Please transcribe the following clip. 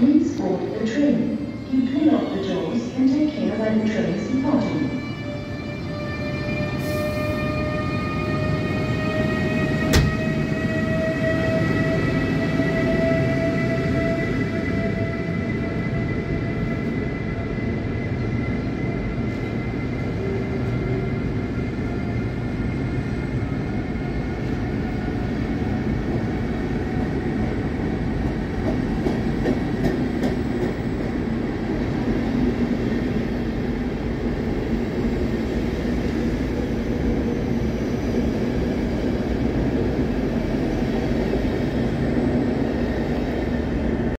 Please board the train. You clean up the doors and take care of the train.